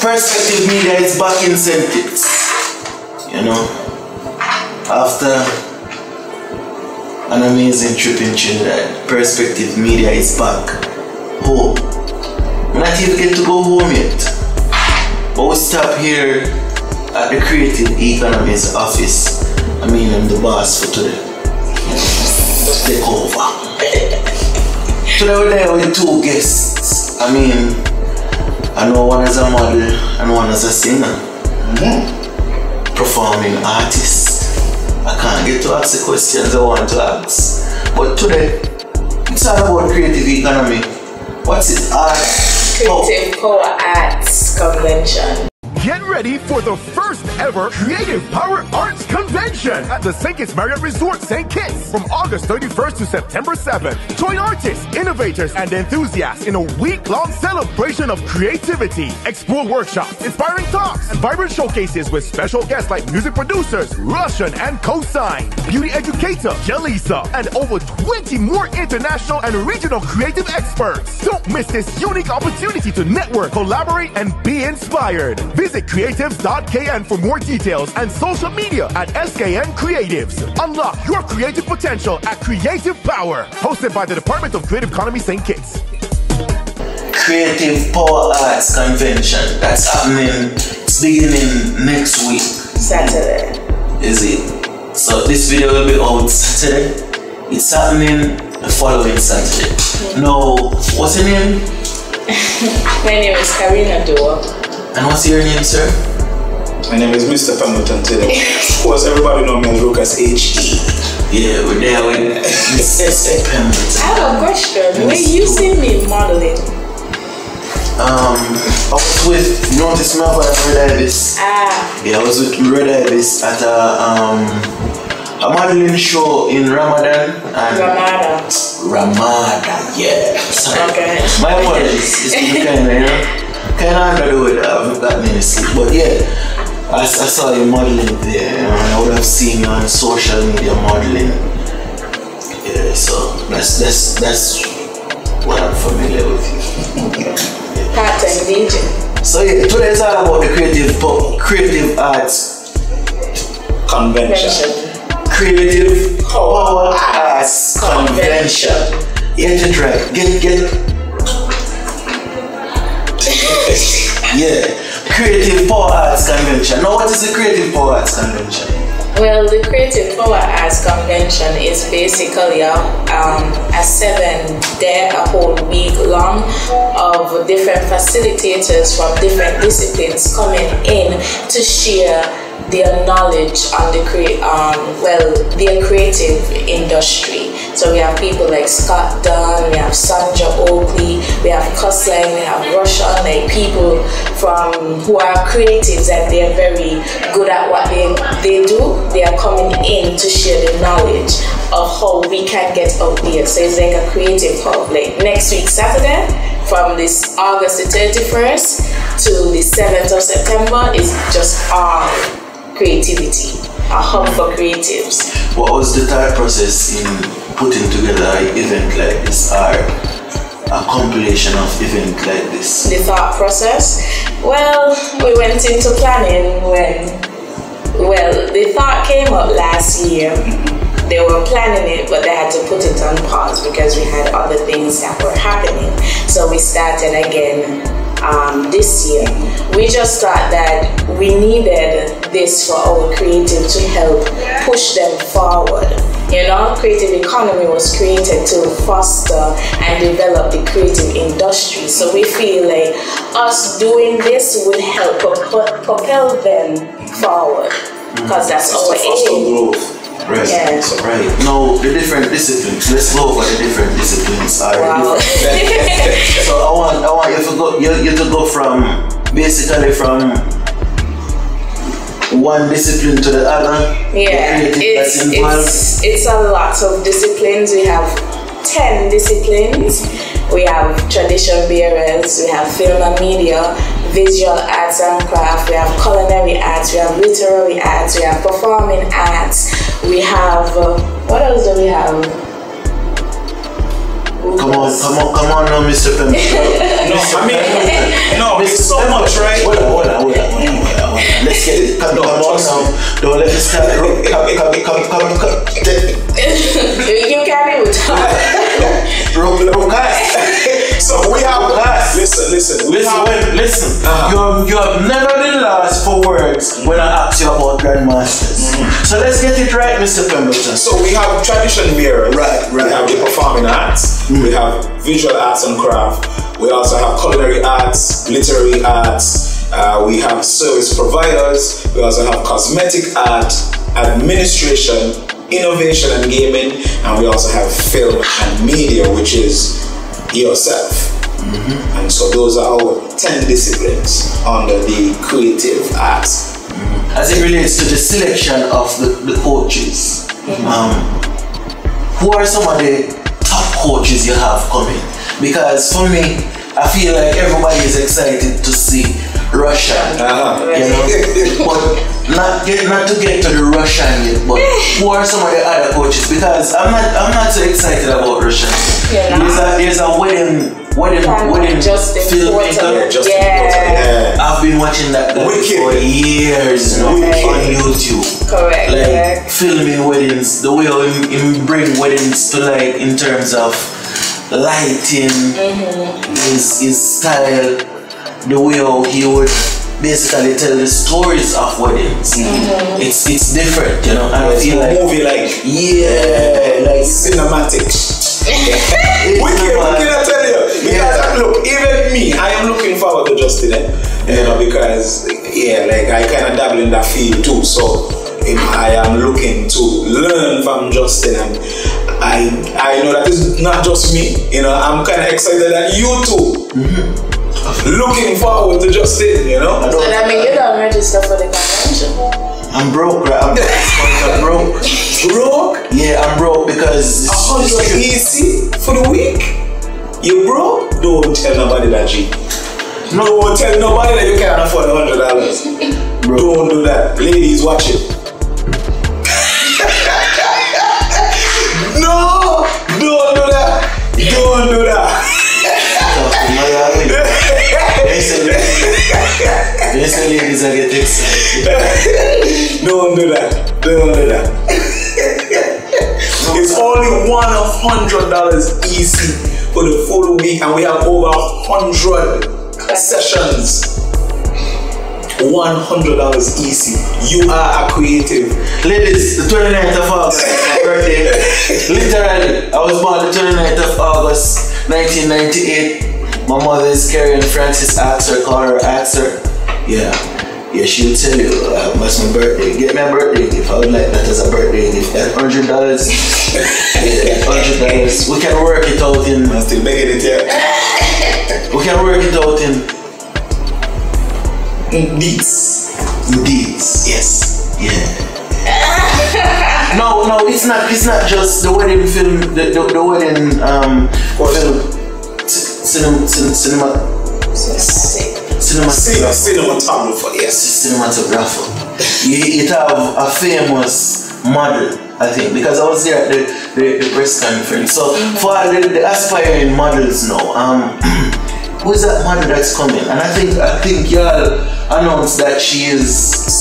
Perspective Media is back in. Kitts. You know, after an amazing trip in Trinidad, Perspective Media is back. Home. We're not even get to go home yet. But we stop here at the Creative Economist office. I mean, I'm the boss for today. Take over. today we're there with two guests. I mean, I know one as a model and one as a singer. Performing artist. I can't get to ask the questions I want to ask. But today, it's all about creative economy. What's it? Art. Creative Power Arts Convention. Get ready for the first ever Creative Power Arts Convention at the St. Kitts Marriott Resort, St. Kitts from August 31st to September 7th. Join artists, innovators, and enthusiasts in a week-long celebration of creativity. Explore workshops, inspiring talks, and vibrant showcases with special guests like music producers, Rvssian and Kosine, beauty educator, Jelisa, and over 20 more international and regional creative experts. Don't miss this unique opportunity to network, collaborate, and be inspired. Visit creatives.kn for more details and social media at SKN Creatives. Unlock your creative potential at Creative Power, hosted by the Department of Creative Economy St. Kitts. Creative Power Arts Convention. That's happening. It's beginning next week. Saturday. Is it? So this video will be out Saturday. It's happening the following Saturday. No, what's your name? My name is Karina Dore. And what's your name, sir? My name is Mr. Pemberton today. Of course, everybody know me as Rucas H.E. Yeah, we're there with Mrs. I have a question. Where you see me modeling? Um, I was with, you notice me over at Red Ibis? Ah, Yeah, I was with Red Ibis at a, um, a modeling show in Ramadan. And Ramada. Ramada, yeah. Sorry. Okay. My apologies. It's been kind of, you know, kind of under the weather. I haven't got many sleep. But yeah, I, I saw you modeling there. And I would have seen you on social media modeling. Yeah, so that's that's that's what I'm familiar with you. Part-time So yeah, today is all about the creative po- creative arts, Convention. Mention. creative power arts convention. Get it right. Get get Yeah, Creative Power Arts Convention. Now, what is the Creative Power Arts Convention? Well, the Creative Power Arts Convention is basically a, um, a seven day, a whole week long of different facilitators from different disciplines coming in to share their knowledge on the crea- um, well their creative industry. So we have people like Scott Dunn, we have Sandra Oakley, we have Cusline, we have Rvssian, like people from who are creatives and they're very good at what they, they do. They are coming in to share the knowledge of how we can get out there. So it's like a creative hub. Like next week Saturday from this August the 31st to the 7th of September is just all creativity, a hub for creatives. What was the thought process in putting together an event like this or a compilation of event like this? The thought process. Well, we went into planning when, well, the thought came up last year. They were planning it, but they had to put it on pause because we had other things that were happening. So we started again um, this year. We just thought that we needed this for our creative to help push them forward. You know, creative economy was created to foster and develop the creative industry. So we feel like us doing this would help pro- propel them forward because that's our aim. Right. Yeah. Right. Now the different disciplines. Let's go over the different disciplines. Are Wow. different. so I want I want you to go you, you to go from basically from one discipline to the other. Yeah, it's, it's, it's a lot of disciplines. We have 10 disciplines. We have tradition bearers, we have film and media, visual arts and craft, we have culinary arts, we have literary arts, we have performing arts, we have, uh, what else do we have? Come on, come on, come on now, Mr. Pemberton. No, I mean, no, it's so much, right? Wait, it. Come, No, come on now. Don't let me start. Come, come, come, come, come. you can do it. Rock, rock, guys. So we have Guys. listen, listen. We Listen, have listen. Uh-huh. You, have, you have never been lost for words when I ask you about grandmasters. So let's get it right, Mr. Pemberton. So we have tradition bearers. Right, right. We have the performing arts. We have visual arts and craft. We also have culinary arts, literary arts. Uh, we have service providers. We also have cosmetic art, administration, innovation and gaming, and we also have film and media, which is yourself. And so those are our 10 disciplines under the creative arts. As it relates to the selection of the, the coaches, um, who are some of the top coaches you have coming? Because for me, I feel like everybody is excited to see Russia. Uh-huh. You know, but not get not to get to the Rvssian yet. But who are some of the other coaches? Because I'm not I'm not so excited about Rvssian. Yeah, There's a there's a wedding wedding Yeah, wedding Justin filmmaker. Porter. Just Yeah. yeah. I've been watching that guy Wicked. for years now Wicked. on YouTube. Correct. Like correct. filming weddings, the way how him, him bring weddings to life in terms of lighting, mm-hmm. his his style, the way how he would basically tell the stories of weddings. Mm-hmm. It's it's different, you know. And I It's feel a like movie like yeah, like cinematic. it's Wicked, not- wicked, I tell you. Because look, even me, I am looking forward to Justin. Eh? You know, because yeah, like I kind of dabble in that field too. So you I am looking to learn from Justin, and I I know that it's not just me. You know, I'm kind of excited that you too. Looking forward to Justin. You know. So that means you don't register for the convention. I'm broke, right? I'm, I'm broke. Broke. Yeah, I'm broke because A hundred easy for the week. You broke? Don't tell nobody that G. No, don't tell nobody that you can't afford a hundred dollars. Don't do that. Ladies, watch it. no, don't do that. Don't do that. They say, they say ladies are get excited. don't do that. Don't do that. it's only one hundred dollars easy for the full week, and we have over hundred sessions. One hundred dollars easy. You are a creative. Ladies, the 29th of August, my birthday. Literally, I was born the 29th of August, 1998. My mother is Karen Francis Axer, call her Axer. Yeah. Yeah, she would tell you, uh, what's my birthday? Get me a birthday gift. I would like that as a birthday gift. That $100. Yeah, $100. We can work it out in, I'm still making it here. we can work it out in Beats. deeds. Yes. Yeah. no, no, it's not. It's not just the wedding film. The the, the wedding um film. c- Cinema, cin- cinema, cinema, Cin- Cinematographer, yes. cinematographer. You, it have a famous model, I think, because I was there at the, the, the press conference. So for the, the aspiring models now, um, who's that model that's coming? And I think I think y'all announced that she is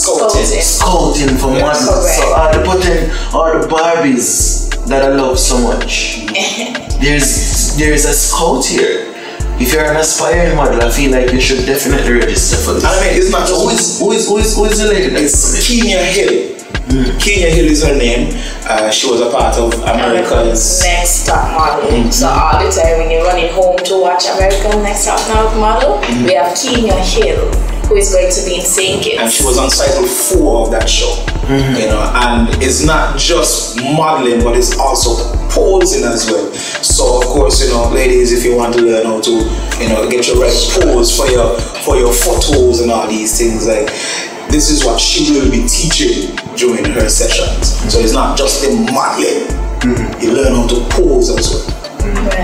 Scouting. scouting for Yes. models. So Correct. all the putting all the Barbies that I love so much. there's there's a scout here. If you're an aspiring model, I feel like you should definitely register for this. I mean, it's not who is who is who is, who is the lady that's It's? Keenyah Hill. Keenyah Hill is her name. Uh, she was a part of America's. Next Top Model. Mm-hmm. So all the time when you're running home to watch American Next Top Model, mm-hmm. we have Keenyah Hill, who is going to be in St. Kitts. and she was on cycle four of that show. Mm-hmm. You know, and it's not just modeling, but it's also posing as well. So of course, you know, ladies, if you want to learn how to, you know, get your right pose for your for your photos and all these things, like this is what she will be teaching during her sessions. So it's not just a modeling. Mm-hmm. You learn how to pose as well.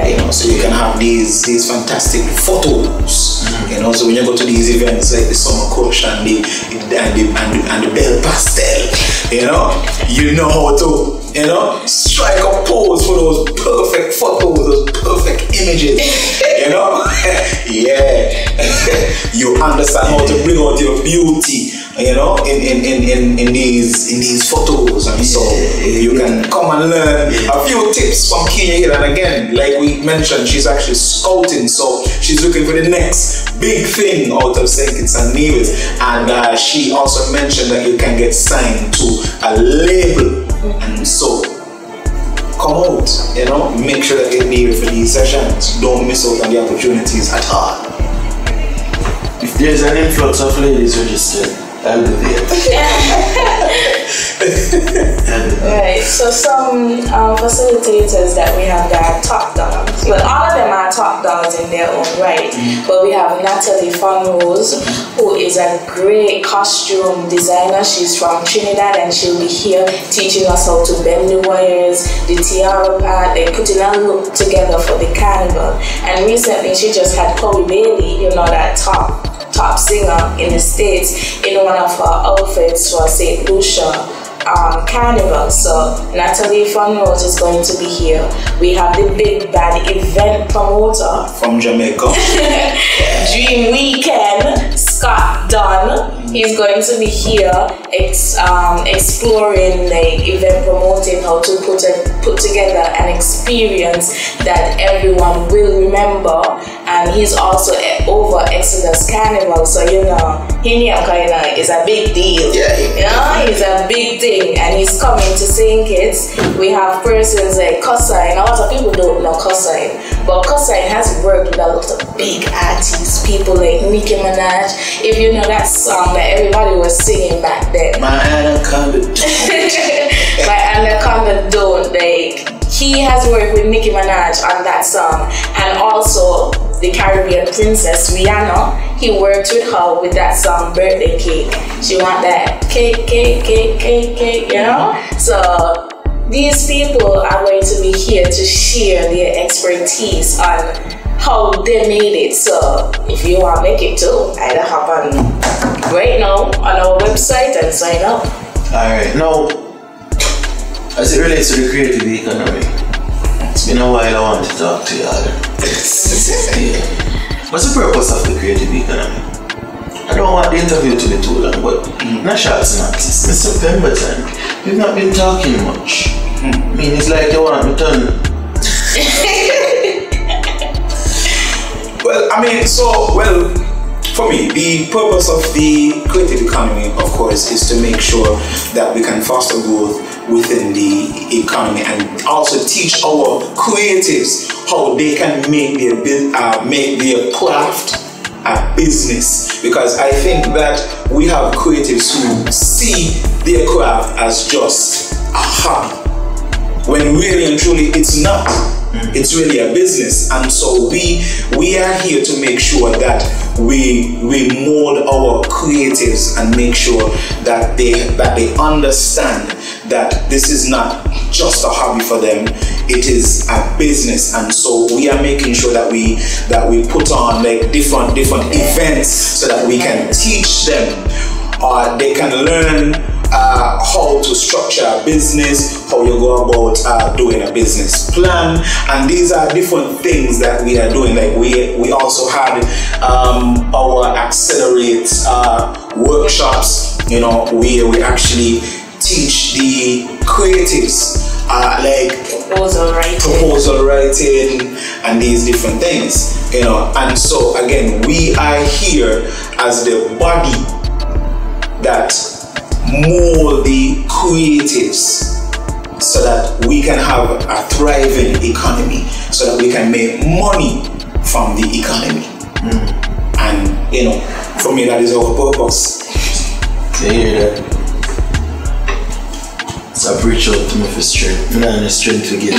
You know, so you can have these these fantastic photos. Mm-hmm. You know, so when you go to these events like the summer coach and the and the and the, and the bell pastel, you know, you know how to you know strike a pose for those perfect photos, those perfect images. You know, yeah, you understand how to bring out your beauty you know, in, in, in, in, in these in these photos and so you can come and learn a few tips from Keenyah Hill and again, like we mentioned, she's actually scouting, so she's looking for the next big thing out of St. Kitts and Nevis. And uh, she also mentioned that you can get signed to a label and so come out, you know, make sure that you're needed for these sessions. Don't miss out on the opportunities at all. If there's an influx of ladies registered, Right, so some um, facilitators that we have that are top dogs. Well, all of them are top dogs in their own right. But we have Natalie Funrose, who is a great costume designer. She's from Trinidad and she'll be here teaching us how to bend the wires, the tiara part, and putting a look together for the carnival. And recently she just had Chloe Bailey, you know, that top top singer in the States, in one of her outfits for St. Lucia um, Carnival. So Natalie Funrose is going to be here. We have the big bad event promoter, From Jamaica. Dream Weekend, Scott Dunn. He's going to be here ex- um, exploring, like event promoting, how to put a, put together an experience that everyone will remember. And he's also over Xodus Carnival, so you know, he kind is a big deal. Yeah, he- you know, he's a big thing, and he's coming to St. Kitts. We have persons like Kosine. A lot of people don't know Kosine, but Kosine has worked with a lot of big artists, people like Nicki Minaj. If you know that song that everybody was singing back then, My anaconda. by Anaconda Don't, like he has worked with Nicki Minaj on that song, and also the Caribbean princess Rihanna. He worked with her with that song Birthday Cake. She want that cake, cake, cake, cake, cake, you know. So these people are going to be here to share their expertise on how they made it. So if you want to make it too, either hop on right now on our website and sign up. Alright, now, as it relates to the creative economy, it's been a while I want to talk to y'all. yeah. What's the purpose of the creative economy? I don't want the interview to be too long, but mm. not short synopsis. It's September time. We've not been talking much. I mean, it's like you want me to Well, I mean, so, well, for me, the purpose of the creative economy, of course, is to make sure that we can foster growth within the economy and also teach our creatives how they can make their uh, make their craft a business. Because I think that we have creatives who see their craft as just a hobby when really and truly it's not it's really a business and so we we are here to make sure that we we mold our creatives and make sure that they that they understand that this is not just a hobby for them. It is a business. And so we are making sure that we that we put on like different different events so that we can teach them or they can learn uh, how to structure a business, how you go about uh, doing a business plan, and these are different things that we are doing. Like we we also had um, our accelerate uh, workshops. You know, where we actually teach the creatives uh, like Proposal writing. proposal writing and these different things you know and so again we are here as the body that mold the creatives so that we can have a thriving economy so that we can make money from the economy mm. and you know for me that is our purpose You hear that? So I preach out to me for strength. Man, the strength to give.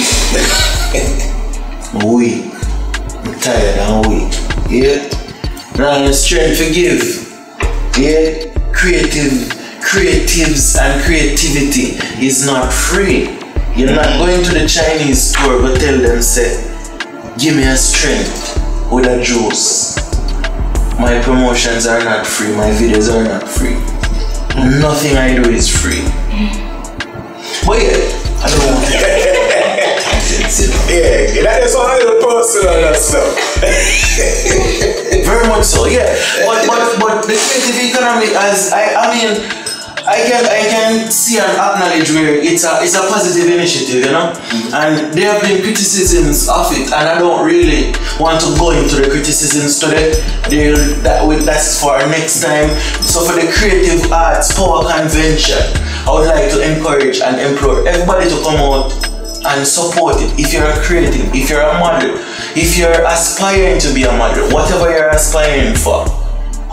I'm weak. I'm tired, I'm weak. Yeah? Man, the strength to give. Yeah? Creative, creatives and creativity is not free. You're not going to the Chinese store but tell them, say, give me a strength with a juice. My promotions are not free, my videos are not free. Nothing I do is free. But yeah, I don't want know. Yeah, that is all the personal and stuff. Very much so, yeah. But but but the creative economy as I I mean I can I can see and acknowledge where it's a it's a positive initiative, you know. Mm-hmm. And there have been criticisms of it, and I don't really want to go into the criticisms today. There that that's for next time. So for the Creative Arts Power Convention, I would like to encourage and implore everybody to come out and support it. If you're a creative, if you're a model, if you're aspiring to be a model, whatever you're aspiring for,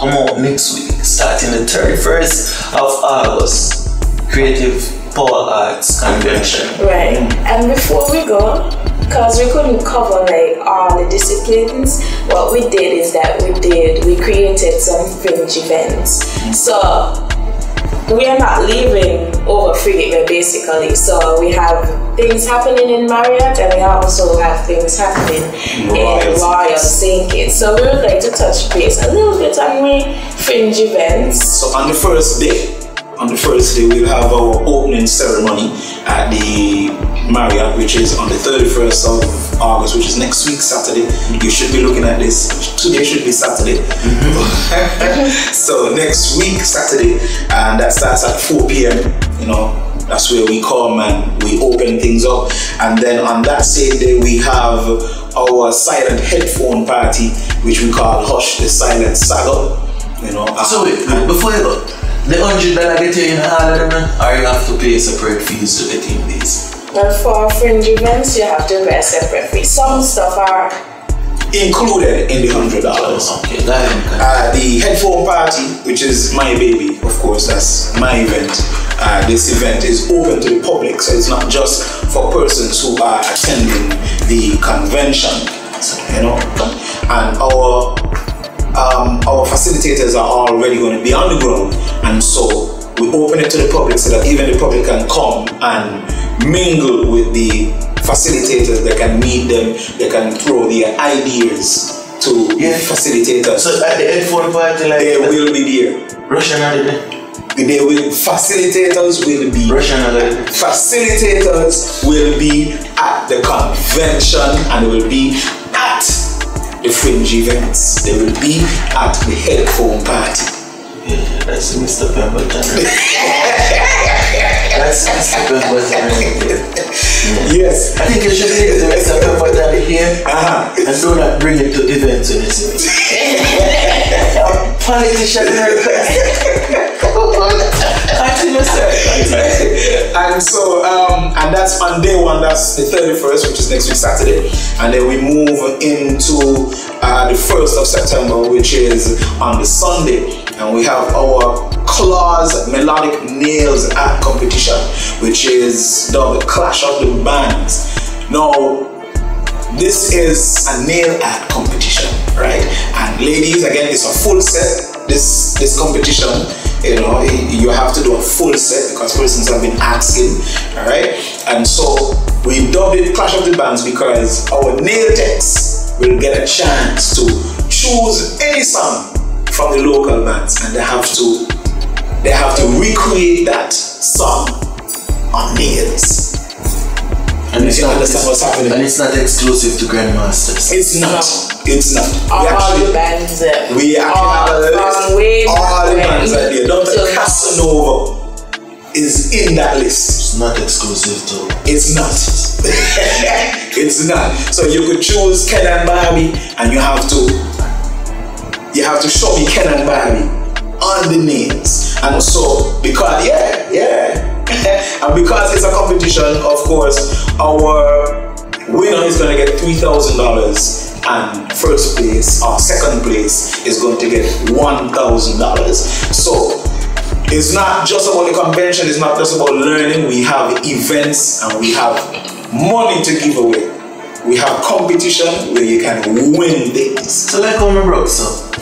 come out next week, starting the 31st of August. Creative Power Arts Convention. Right. And before we go, because we couldn't cover like all the disciplines, what we did is that we did we created some fringe events. So we are not leaving over Frigate basically. So we have things happening in Marriott and we also have things happening Royal in Royal. Kitts. So we would like to touch base a little bit on the fringe events. So on the first day, on the first day, we'll have our opening ceremony at the Marriott, which is on the 31st of August, which is next week, Saturday. You should be looking at this. Today should be Saturday. so next week, Saturday, and that starts at 4 p.m. You know, that's where we come and we open things up. And then on that same day, we have our silent headphone party, which we call Hush the Silent Saga. You know, So wait, before you go, the hundred dollar get you in all of them, or you have to pay separate fees to get in these. And for fringe events, you have to pay a separate fee. Some stuff are included in the hundred dollars. Okay, go. Uh, the headphone party, which is my baby, of course, that's my event. Uh, this event is open to the public, so it's not just for persons who are attending the convention. You know, and our um, our facilitators are already going to be on the ground, and so we open it to the public so that even the public can come and mingle with the facilitators. They can meet them. They can throw their ideas to Yeah. the facilitators. So at the end headphone party, like they will be there. Russian holiday. They will facilitators will be Russian holiday. facilitators will be at the convention and will be at the fringe events. They will be at the headphone party. Yeah, that's Mr. Pemberton. that's Mr. Pemberton. Yes. I think you should leave the Mr. Pemberton here Uh-huh. and do not bring it to events in this event. Politician. Continue. and so um, and that's on day one that's the 31st which is next week saturday and then we move into uh, the 1st of september which is on the sunday and we have our claws melodic nails art competition which is the clash of the bands now this is a nail art competition, right? And ladies, again, it's a full set. This this competition, you know, you have to do a full set because persons have been asking, all right? And so we dubbed it Clash of the Bands because our nail techs will get a chance to choose any song from the local bands, and they have to they have to recreate that song on nails. And it's not understand what's happening? And it's not exclusive to Grandmasters. It's not. It's not. all We actually, the bands. we actually all have list. way All the bands are there. Dr. till- Casanova is in that list. It's not exclusive to. It's not. it's not. So you could choose Ken and Barbie, and you have to you have to show me Ken and Barbie on the names. And so because yeah, yeah. and because it's a competition, of course, our winner is gonna get three thousand dollars and first place or second place is going to get one thousand dollars. So it's not just about the convention, it's not just about learning. We have events and we have money to give away. We have competition where you can win things. So like how me broke so.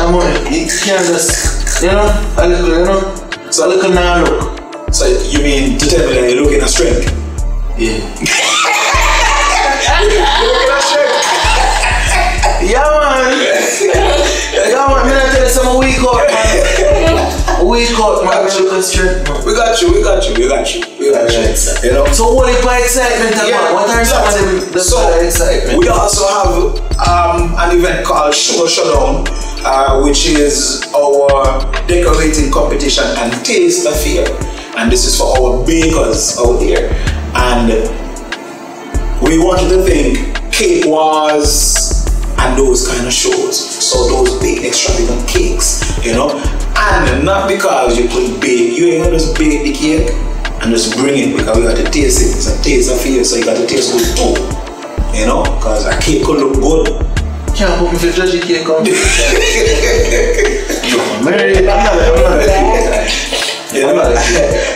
I'm on You can't just, you know, little, you know. So look at now look. So you mean to tell me that you're looking at strength? Yeah. You're looking at strength? Yeah man. yeah man, not tell some out man. My Got question. We got you, we got you, we got you, we got you. You know? So what if my excitement about? What are some of the so excitement? we also have um, an event called Sugar Showdown, uh, which is our decorating competition and taste affair. And this is for our bakers out there. And we wanted to think cake wars and those kind of shows. So those big extravagant cakes, you know. And not because you could bake, you ain't gonna just bake the cake and just bring it because we got to taste it. It's a taste of fear, so you got to taste good too. You know, because a cake could look good. Can't put me for judge the cake on. I'm not ready. I'm not ready. You know?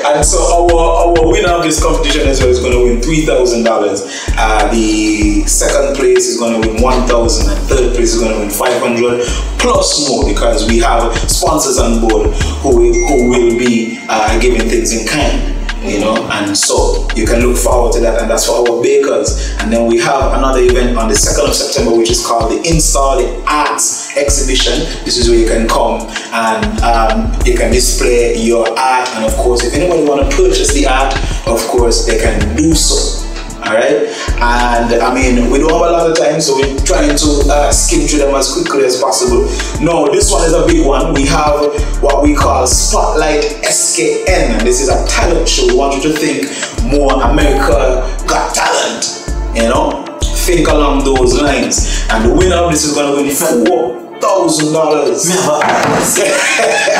and so our our winner of this competition as well is going to win three thousand dollars. Uh, the second place is going to win one thousand, and third place is going to win five hundred plus more because we have sponsors on board who will, who will be uh, giving things in kind. You know, and so you can look forward to that, and that's for our bakers. And then we have another event on the 2nd of September, which is called the Install the Arts Exhibition. This is where you can come and um, you can display your art, and of course, if anybody want to purchase the art, of course, they can do so. All right, and I mean, we don't have a lot of time, so we're trying to uh, skim through them as quickly as possible. No, this one is a big one. We have what we call Spotlight SKN, and this is a talent show. We want you to think more America Got Talent, you know, think along those lines. And the winner of this is going to win four thousand dollars. A artist.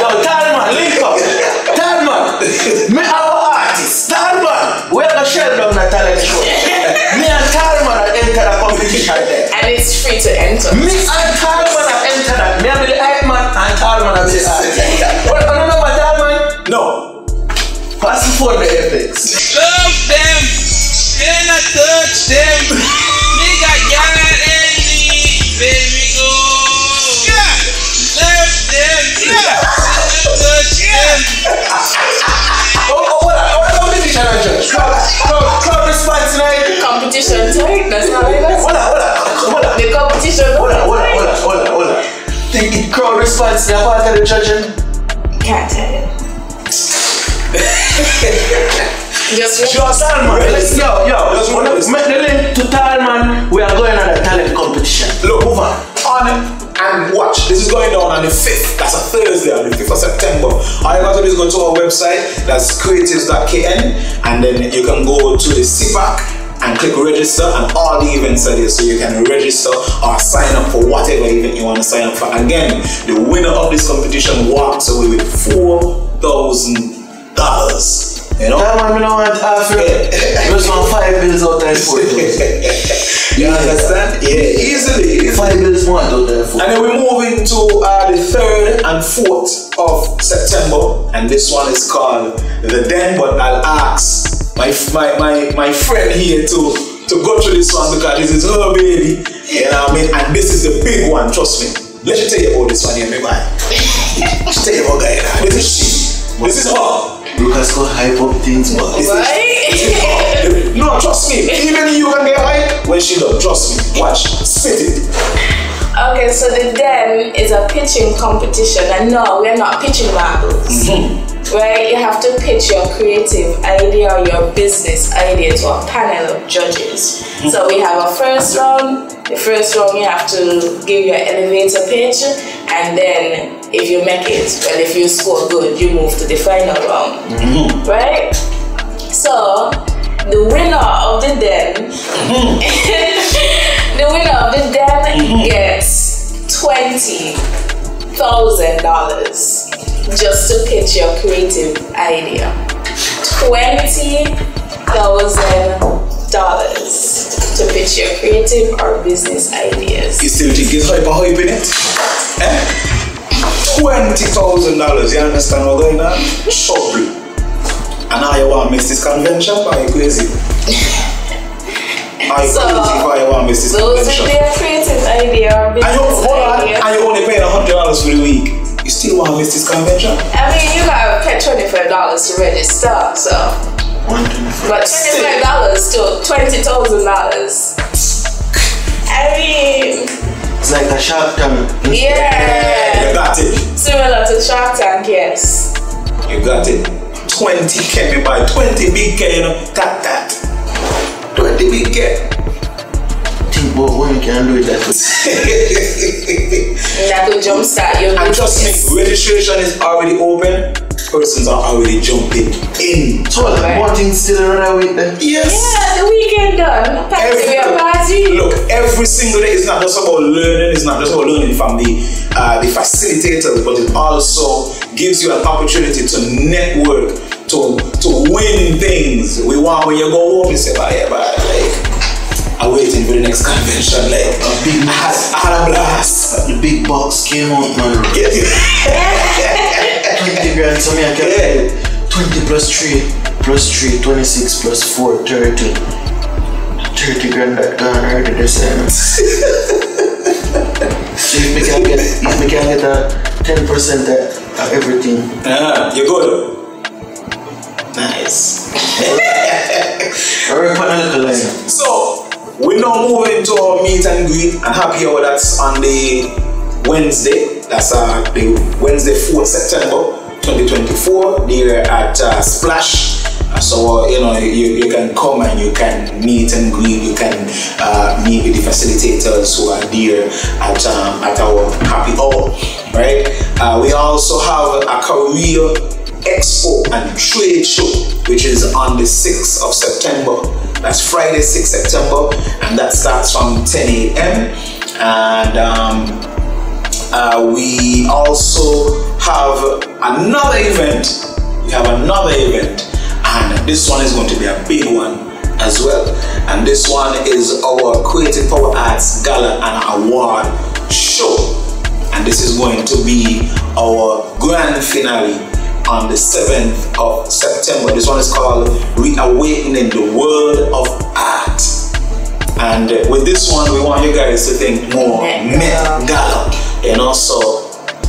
Talman, link up. Talman, me enter the competition there. And it's free to enter. Me and Talman are enter that. Me have the hype man and Talman are the artist. What, I don't know what Talman? No, Pass the phone the Apex. Love them, then I touch them. Nigga, y'all and me, baby, go. Yeah, love them, yeah, then I touch them. Oh, oh, what, what competition are you? Crowd, crowd, crowd response tonight. Competition time. That's not like that. Hold on, hold on, hold on. The competition. Hold on, hold on, hold on, hold on, hold on. The the crowd response, they're part of the judging. Can't tell you. Just Just Talman, let's yo, yo. Just wanna release. Make the link to Talman. We are going on a talent competition. Look, move on. on and watch. This is going down on the 5th. That's a Thursday, on the 5th of September. All you got to do is go to our website, that's creatives.kn, and then you can go to the CPAC and click register, and all the events are there, so you can register or sign up for whatever event you want to sign up for. Again, the winner of this competition walks away with $4,000. You know? Talman, me don't want half your Just want five bills out there for it. You understand? Yeah, easily. Five bills one out there for And then we move into uh, the 3rd and 4th of September, and this one is called The Den, but I'll ask my, my, my, my friend here to, to go through this one because this is her baby, you know what I mean? And this is the big one, trust me. Let me tell you about this one here, maybe. Let tell you about guy now. This is she. This is her. Rucas go hype up things, but This is- Right? this is her. No, trust me. Even you can get hype when she does. Trust me. Watch. Spit it. Okay, so the Den is a pitching competition, and no, we're not pitching battles. Mm-hmm. Right? You have to pitch your creative idea or your business idea to a panel of judges. So we have a first round. The first round, you have to give your elevator pitch, and then if you make it, well, if you score good, you move to the final round. Mm-hmm. Right? So the winner of the Den mm-hmm. the winner of the den mm-hmm. gets twenty thousand dollars just to pitch your creative idea. Twenty thousand dollars to pitch your creative or business ideas. You still think it's hyper hype in it? Eh? Twenty thousand dollars, you understand what's going on? Trouble. And now you want to miss this convention? Are you crazy? Are you So, crazy why you want to miss this Those convention? are their creative idea or And you, hold on, idea. and you only paying hundred dollars for the week. You still want to miss this convention? I mean, you gotta pay twenty-five dollars to register, so. But twenty-five dollars to twenty thousand dollars. I mean, it's like a shark tank. Yeah. You got it. similar to Shark Tank, yes. You got it. 20k, me buy 20 big K, you know, that, that. 20 big K. Think about when you can do it that way. That will jumpstart your And trust business. me, registration is already open. Persons are already jumping in. So like, one thing still run away then. Yes. Yeah, the weekend done. Party, we party. Look, every single day is not just about learning. It's not just about learning from the uh, the facilitators, but it also gives you an opportunity to network, to to win things. We want when you go home, you say, "But yeah, but like." I'm waiting for the next convention. Like, A big I had, I had a blast. The big box came out, man. Yeah. 20 grand, so me I calculate 20 plus 3, plus 3, 26 plus 4, 30. 30 grand that gone already this time. so if we can get, if we can get a 10% of everything, Ah, you good? Nice. or put a little line. So we now move into our meet and greet and happy hour that's on the Wednesday. That's uh, the Wednesday 4th September 2024 there at uh, Splash. Uh, So you know you, you can come and you can meet and greet. You can uh, meet with the facilitators who are there at um, at our happy hour, right? Uh, we also have a career expo and trade show, which is on the 6th of September. That's Friday, 6th September, and that starts from 10 a.m. And um, uh, we also have another event. We have another event, and this one is going to be a big one as well. And this one is our Creative Power Arts Gala and Award show. And this is going to be our grand finale on the 7th of September. This one is called Reawakening the World of Art. And uh, with this one, we want you guys to think more Met Gala. You know, so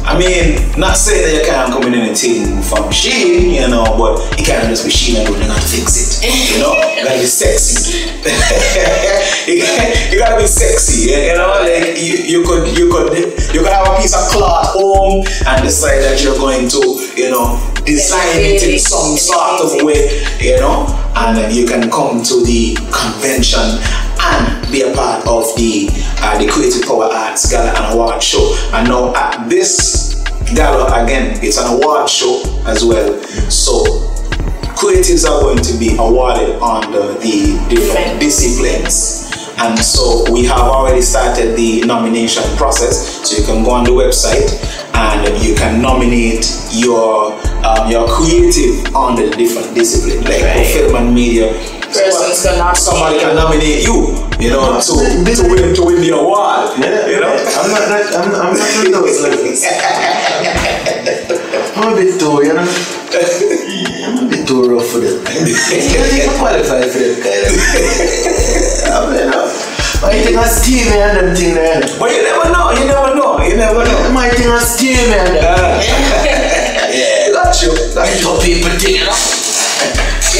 I mean, not saying that you can't come in anything from Shein, you know, but you can't just be Shein and you to fix it. You know, you gotta be sexy. you, gotta, you gotta be sexy. You know, like you, you could you could you could have a piece of cloth home and decide that you're going to, you know, design it in some sort of way, you know, and then you can come to the convention and be a part of the uh, the Creative Power Arts Gala and Award Show. And now at this gala again, it's an award show as well. So creatives are going to be awarded under the different disciplines. And so we have already started the nomination process. So you can go on the website and you can nominate your um, your creative under the different discipline, like Right. film and media. Persons can nominate somebody can nominate you, you know, to, to win to win the award. Yeah, you know. I'm not that, I'm, I'm not with those levels. I'm a bit too, you know. I'm a bit too rough for them. I think I'm qualified for them kind of. Mean, uh, I think I steam and them thing there. But you never know, you never know, you never know. My thing I steam and them. yeah, got you. Got That's you. people think, you know.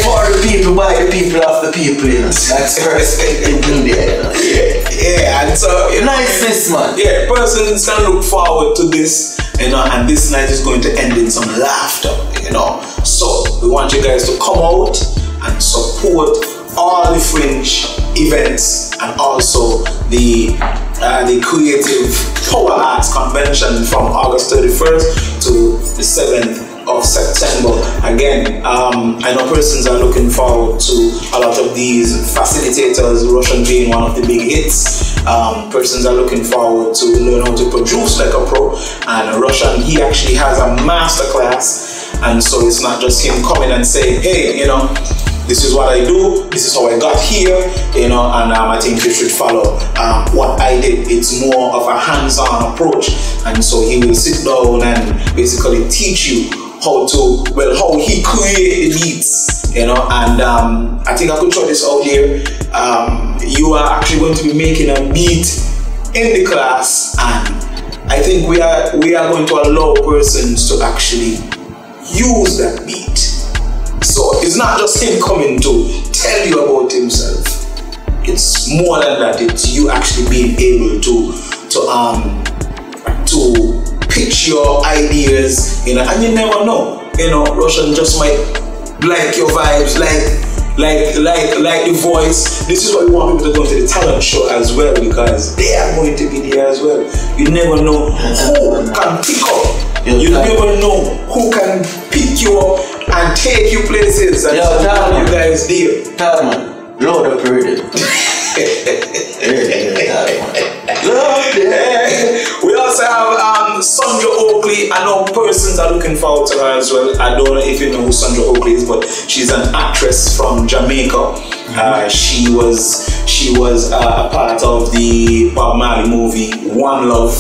For the people, by the people, of the people, you know. That's in there, you know. Yeah, yeah, and so you know, Niceness, man. Yeah, persons can look forward to this, you know, and this night is going to end in some laughter, you know. So we want you guys to come out and support all the fringe events and also the uh, the Creative Power Arts Convention from August 31st to the 7th of September. Again, um, I know persons are looking forward to a lot of these facilitators, Rvssian being one of the big hits. Um, persons are looking forward to learn how to produce like a pro. And Rvssian, he actually has a master class. And so it's not just him coming and saying, hey, you know, this is what I do, this is how I got here, you know, and um, I think you should follow um, what I did. It's more of a hands-on approach, and so he will sit down and basically teach you how to, well, how he create the beats, you know, and um, I think I could throw this out here. Um, you are actually going to be making a beat in the class, and I think we are we are going to allow persons to actually use that beat. So it's not just him coming to tell you about himself. It's more than that. It's you actually being able to to um to pitch your ideas, you know, and you never know. you know, Rvssian just might like your vibes, like like like like the voice. This is why we want people to go to the talent show as well because they are going to be there as well. You never know who can pick up. You never know who can pick you up and take you places. And Yo, you guys there. Tell man, load up already. Load it. we also have um, Sandra Oakley. I know persons are looking forward to her as well. I don't know if you know who Sandra Oakley is, but she's an actress from Jamaica. Uh, she was she was uh, a part of the Bob Marley movie One Love.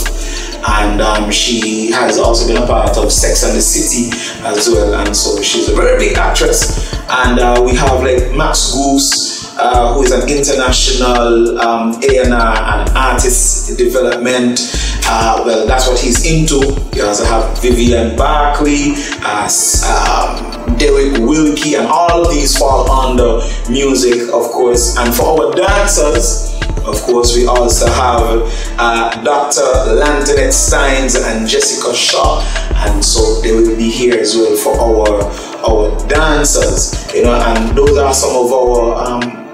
And um, she has also been a part of Sex and the City as well, and so she's a very big actress. And uh, we have like Max Gousse, uh, who is an international um, A&R and artist development. Uh, well, that's what he's into. We also have Vivian Barkley, uh, s- um, Derek Wilkie, and all of these fall under music, of course. And for our dancers, of course, we also have uh, Dr. Lantoinette Steins and Jessica Shaw, and so they will be here as well for our our dancers. You know, and those are some of our um,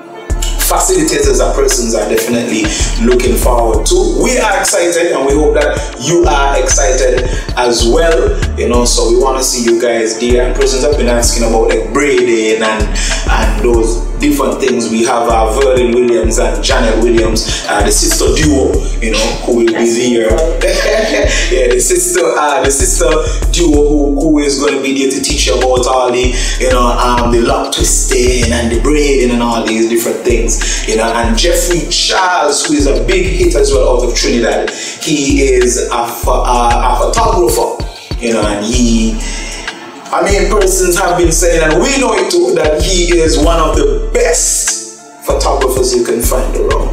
facilitators that persons are definitely looking forward to. We are excited and we hope that you are excited as well. You know, so we want to see you guys there. And persons have been asking about like braiding and and those different things. We have uh, Verlin Williams and Janet Williams, uh, the sister duo, you know, who will be there. yeah, the sister, uh, the sister duo who, who is going to be there to teach you about all the, you know, um, the lock twisting and the braiding and all these different things, you know. And Jeffrey Charles, who is a big hit as well out of Trinidad, he is a, pho- uh, a photographer, you know, and he. I mean, persons have been saying, and we know it too, that he is one of the best photographers you can find around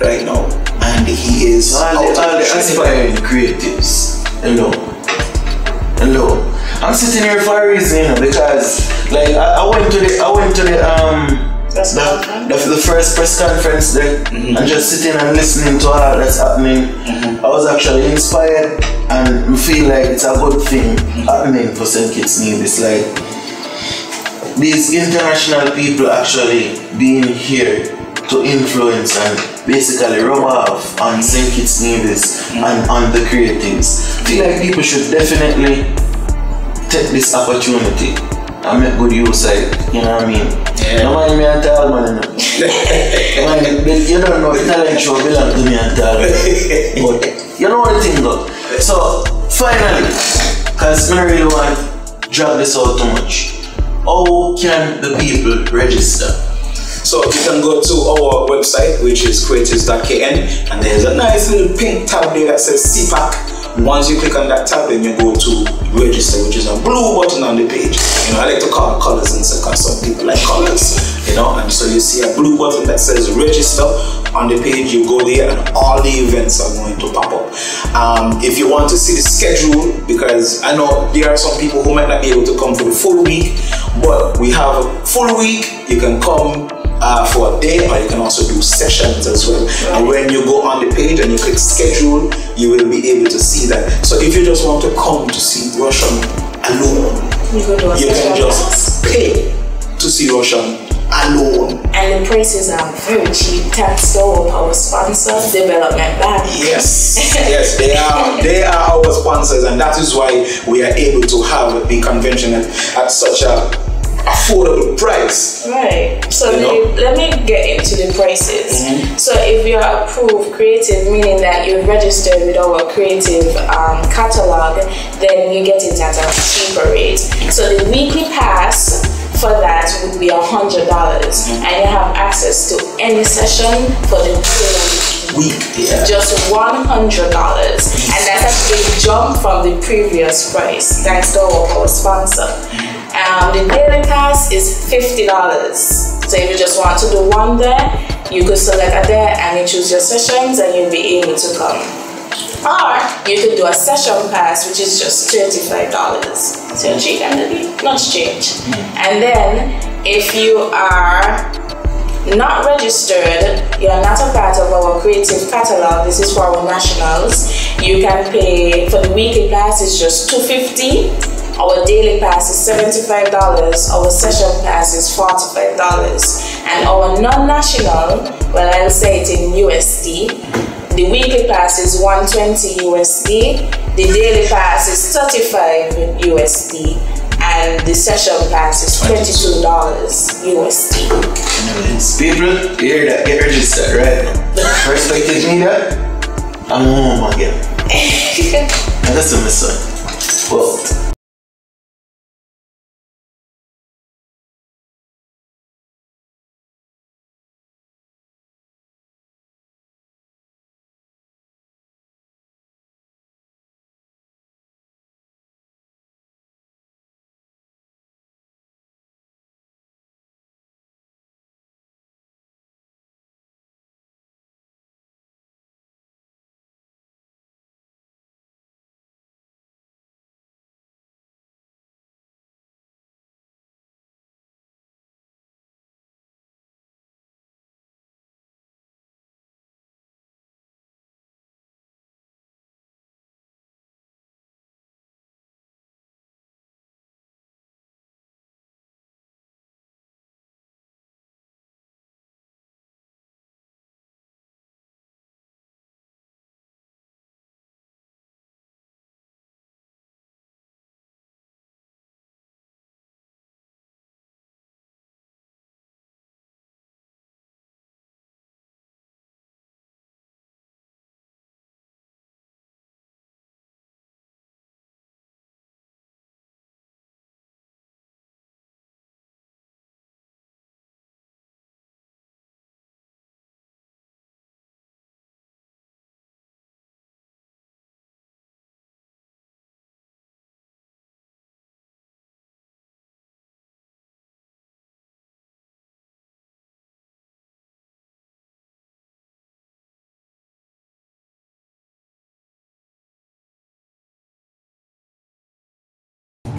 right now. And he is All the, all the aspiring creatives. Hello. Hello. I'm sitting here for a reason, because like I, I went to the I went to the um Press the, conference? the, the first press conference there and mm-hmm. just sitting and listening to all that's happening. Mm-hmm. I was actually inspired and feel like it's a good thing mm-hmm. happening for St. Kitts Nevis. Like these international people actually being here to influence and basically rub off on St. Kitts Nevis and on the creatives. I feel like people should definitely take this opportunity and make good use of it. You know what I mean? Yeah. No mind me and tell man. You, know. man, you don't know the talent show belong to me and tell But you know what the thing though. So finally, because I really want to drag this out too much. How can the people register? So you can go to our website, which is creatives.kn, and there's a nice little pink tab there that says CPAC. Once you click on that tab, then you go to register, which is a blue button on the page. You know, I like to call colors and because some people like colors, you know, and so you see a blue button that says register on the page, you go there and all the events are going to pop up. Um, if you want to see the schedule, because I know there are some people who might not be able to come for the full week, but we have a full week, you can come uh, for a day or you can also do sessions as well. And when you go on the page and you click schedule, you will be able to see that. So if you just want to come to see Rvssian alone, You go to a you can just pay to see Rvssian alone. and the prices are very cheap thanks to our sponsor, Development Bank. Yes, yes, they are they are our sponsors, and that is why we are able to have the convention at, at such a affordable price. Right. So You know? the, let me get into the prices. Mm-hmm. So if you're approved creative, meaning that you've registered with our creative um, catalog, then you get it at a cheaper rate. So the weekly pass for that would be a hundred dollars, Mm-hmm. and you have access to any session for the whole Week, yeah. just one hundred dollars, and that's a big jump from the previous price, thanks to our, our sponsor. Um, the daily pass is fifty dollars. So if you just want to do one day, you could select a day and you choose your sessions, and you'll be able to come. Or you could do a session pass, which is just thirty-five dollars. So cheap and not change. And then if you are not registered, you're not a part of our creative catalog. This is for our nationals. You can pay for the weekly pass is just 250 Our daily pass is $75, our session pass is $45, and our non-national, well I'll say it in USD, the weekly pass is 120 USD, the daily pass is 35 USD, and the session pass is $22 USD. People, hear that, get registered, right? First, you Perspective Media, I'm home again. and that's my son. Well,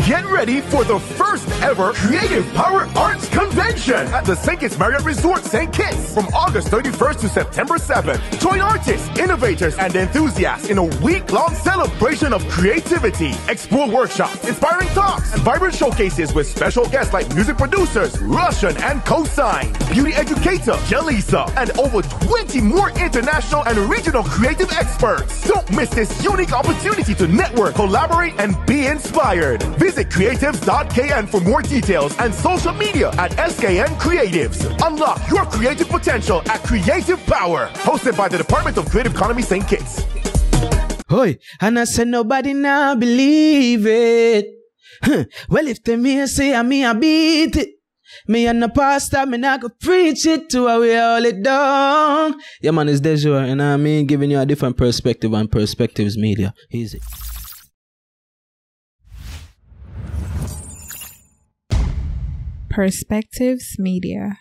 Get ready for the first ever Creative Power Arts Convention at the St. Kitts Marriott Resort St. Kitts from August 31st to September 7th. Join artists, innovators, and enthusiasts in a week-long celebration of creativity. Explore workshops, inspiring talks, and vibrant showcases with special guests like music producers, Rvssian and Kosine, beauty educator, Jalisa, and over 20 more international and regional creative experts. Don't miss this unique opportunity to network, collaborate, and be inspired. Visit Visit creatives.kn for more details and social media at SKN Creatives. Unlock your creative potential at Creative Power. Hosted by the Department of Creative Economy St. Kitts. Hoy, and I said nobody now believe it. Huh. Well, if them here say I me I beat it. Me and the pastor, me not go preach it to how we all it down. Yeah, man, it's Dejure, and I mean giving you a different perspective on Perspectives Media. Easy. Perspectives Media.